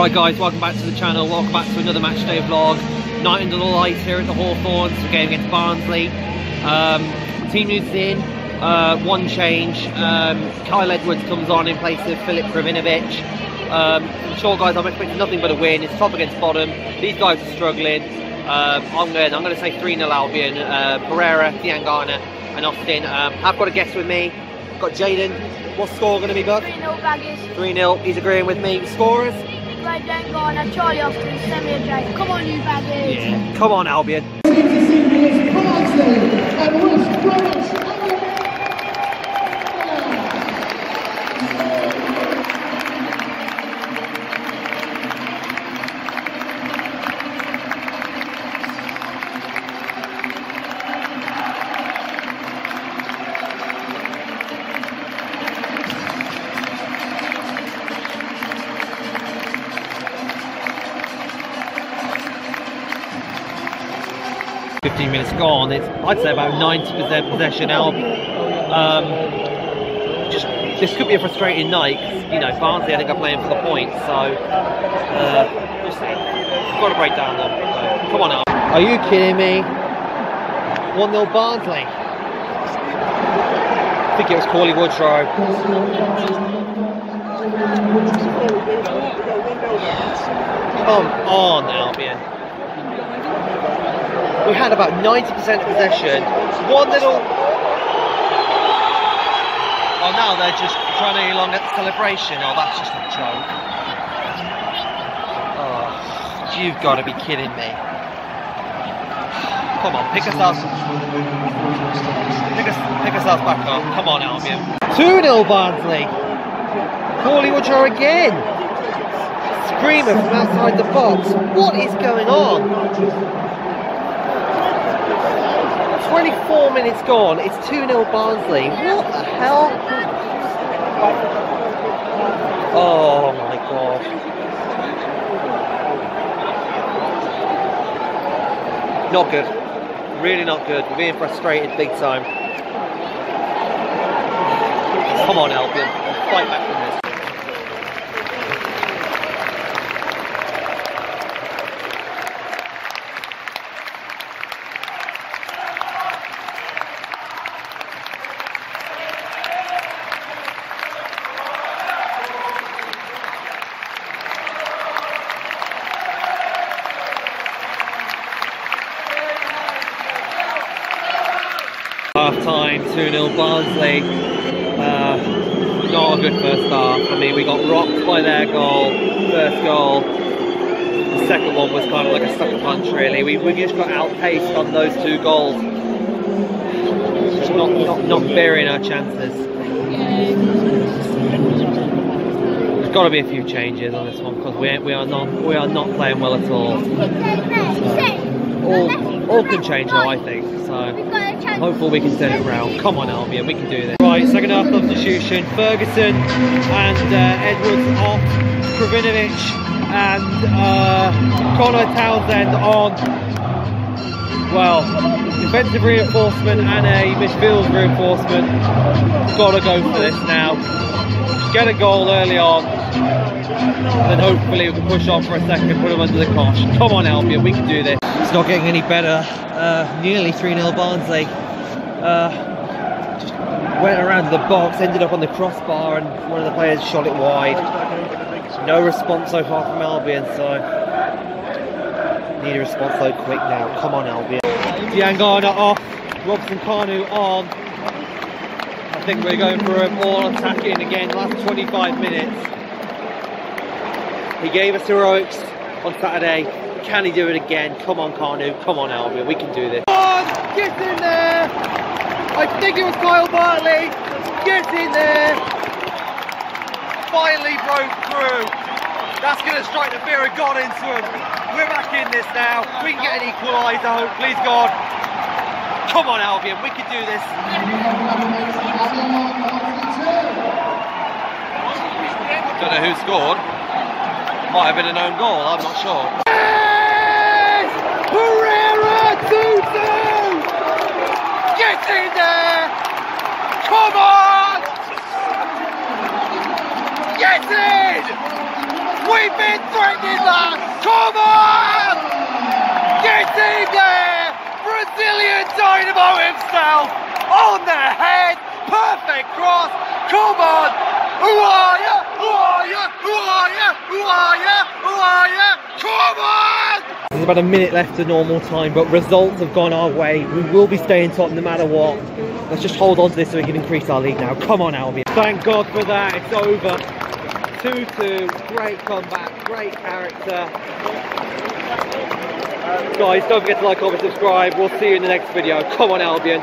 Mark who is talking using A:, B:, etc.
A: Alright guys, welcome back to the channel, welcome back to another match day vlog. Night under the lights here at the Hawthorns, the game against Barnsley. Um, team news in, uh, one change. Um, Kyle Edwards comes on in place of Filip Krovinovic. Um, I'm sure guys, I'm expecting nothing but a win. It's top against bottom. These guys are struggling. Um, I'm going I'm going to say 3-0 Albion. Uh, Pereira, Diangana and Austin. Um, I've got a guest with me. Got Jaden. What's score going to be, bud?
B: 3 0 baggers.
A: 3-0. He's agreeing with me. Scorers?
B: Right, Diangana, Charlie Austin, Samuel J. Come on, you baggers.
A: Yeah. Come on, Albion. Fifteen minutes gone. It's I'd say about ninety percent possession now. Um, just this could be a frustrating night. 'cause, you know, Barnsley I think are playing for the points, so uh, we'll see. We've got to break down them. So, come on, Al. Are you kidding me? One 0 Barnsley. I think it was Cauley Woodrow. Come on, Albion. We had about 90% possession. One little. Oh, now they're just trying to elongate the celebration. Oh, that's just a joke. Oh, you've got to be kidding me. Come on, pick us up. Pick us, pick us up back up. Come on, Albion. 2 0 Barnsley. Cauley Woodrow again. Screamer from outside the box. What is going on? 24 minutes gone. It's 2 0 Barnsley. What the hell? Oh my god. Not good. Really not good. We're being frustrated big time. Come on, Albion. Fight back time, 2 0 Barnsley. Uh, not a good first half. I mean, we got rocked by their goal, first goal. The second one was kind of like a sucker punch, really. We, we just got outpaced on those two goals. Just not, not, not bearing our chances. There's got to be a few changes on this one because we, we are not we are not playing well at all. All, all can change though, I think. So. Hopefully we can turn it around. Come on Albion, we can do this. Right, second half substitution. Ferguson and uh, Edwards off. Krovinovic and uh, Connor Townsend on. Well, defensive reinforcement and a midfield reinforcement. Gotta go for this now. Get a goal early on. Then hopefully we can push on for a second, put them under the cosh. Come on Albion, we can do this. It's not getting any better. Uh, nearly 3-0 Barnsley. Uh, just went around the box, ended up on the crossbar, and one of the players shot it wide. No response so far from Albion, so need a response so quick now. Come on, Albion. Diangana off, Robson Kanu on. I think we're going for a more attacking again. Last 25 minutes. He gave us heroics on Saturday. Can he do it again? Come on, Kanu. Come on, Albion. We can do this. Come on, get in there. I think it was Kyle Bartley. Get in there. Finally broke through. That's going to strike the fear of God into him. We're back in this now. We can get an equaliser, please God. Come on, Albion. We can do this. Don't know who scored. Might have been an own goal. I'm not sure. Yes! Pereira 2-2! Get in there! Come on! Get in! We've been threatening that! Come on! Get in there! Brazilian Dynamo himself! On the head! Perfect cross! Come on! Who are ya? Who are ya? Who are ya? Who are ya? Who are ya? Come on! There's about a minute left to normal time, but results have gone our way. We will be staying top no matter what. Let's just hold on to this so we can increase our lead now. Come on, Albion. Thank God for that. It's over. 2-2. Great comeback. Great character. Guys, don't forget to like, comment, subscribe. We'll see you in the next video. Come on, Albion.